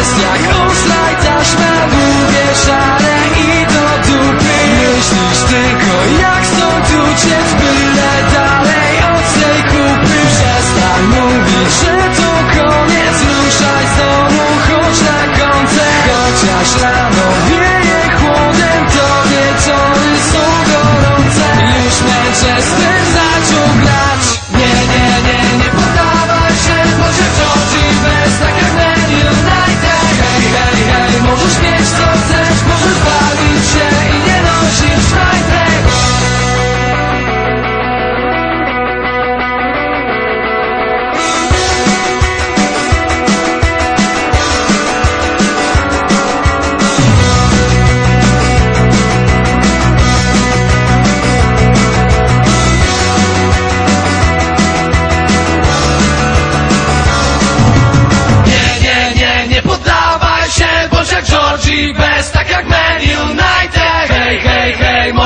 jest jak oslaj taśma Głównie szare i do dupy. Myślisz tylko jak stąd uciec by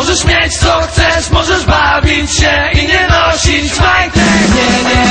Możesz mieć co chcesz, możesz bawić się i nie nosić majtek. Nie, nie,